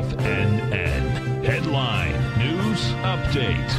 FNN. Headline News Update.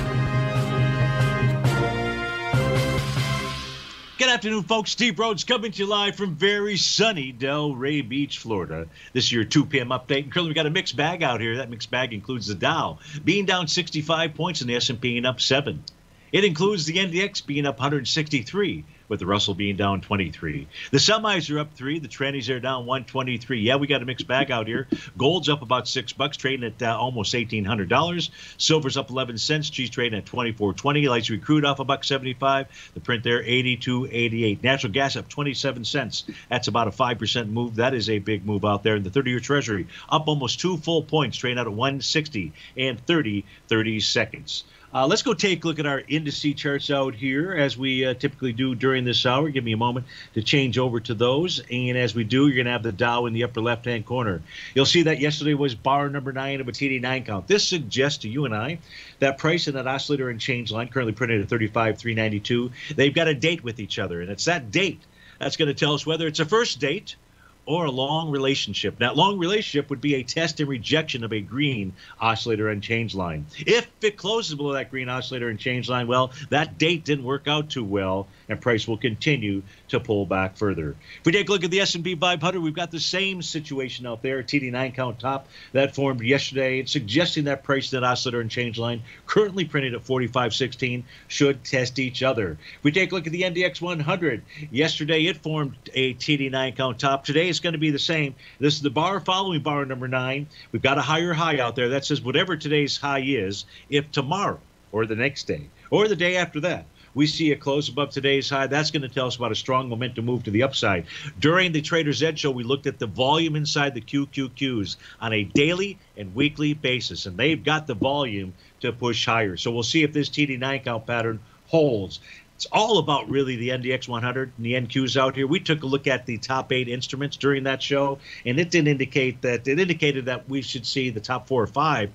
Good afternoon, folks. Steve Rhodes coming to you live from very sunny Delray Beach, Florida. This is your 2 p.m. update. And currently, we got a mixed bag out here. That mixed bag includes the Dow being down 65 points and the S&P being up seven. It includes the NDX being up 163 with the Russell being down 23. The semis are up three. The trannies are down 123. Yeah, we got a mixed bag out here. Gold's up about six bucks, trading at uh, almost $1,800. Silver's up 11 cents. She's trading at 24.20. Light sweet crude off a buck 75. The print there 82.88. Natural gas up 27 cents. That's about a five percent move. That is a big move out there. And the 30-year Treasury up almost two full points, trading out at 160 and 30 30 seconds. Uh, let's go take a look at our indice charts out here as we uh, typically do during this hour. Give me a moment to change over to those. And as we do, you're going to have the Dow in the upper left hand corner. You'll see that yesterday was bar number nine of a TD9 count. This suggests to you and I that price in that oscillator and change line, currently printed at 35,392, they've got a date with each other. And it's that date that's going to tell us whether it's a first date or a long relationship. That long relationship would be a test and rejection of a green oscillator and change line. If it closes below that green oscillator and change line, well, that date didn't work out too well, and price will continue to pull back further. If we take a look at the S&P 500, we've got the same situation out there. TD9 count top that formed yesterday. Suggesting that price that oscillator and change line, currently printed at 45.16, should test each other. If we take a look at the NDX 100, yesterday it formed a TD9 count top. Today it's going to be the same. This is the bar following bar number nine. We've got a higher high out there that says whatever today's high is, if tomorrow or the next day or the day after that we see a close above today's high, that's going to tell us about a strong momentum move to the upside. During the Trader's Edge show, we looked at the volume inside the QQQs on a daily and weekly basis, and they've got the volume to push higher. So we'll see if this TD9 count pattern holds. It's all about really the NDX 100 and the NQs out here. We took a look at the top eight instruments during that show, and it didn't indicate that it indicated that we should see the top four or five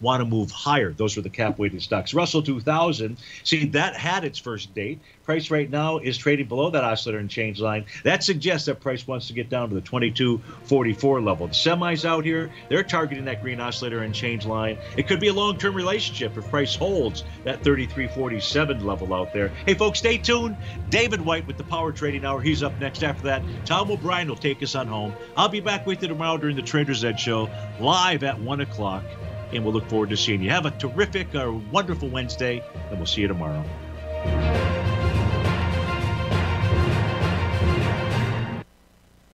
want to move higher. Those were the cap weighted stocks. Russell 2000, see, that had its first date. Price right now is trading below that oscillator and change line. That suggests that price wants to get down to the 2244 level. The semis out here, they're targeting that green oscillator and change line. It could be a long term relationship if price holds that 3347 level out there. Hey, folks, stay tuned. David White with the Power Trading Hour. He's up next after that. Tom O'Brien will take us on home. I'll be back with you tomorrow during the Trader's Edge show, live at 1 o'clock and we'll look forward to seeing you. Have a terrific or wonderful Wednesday, and we'll see you tomorrow.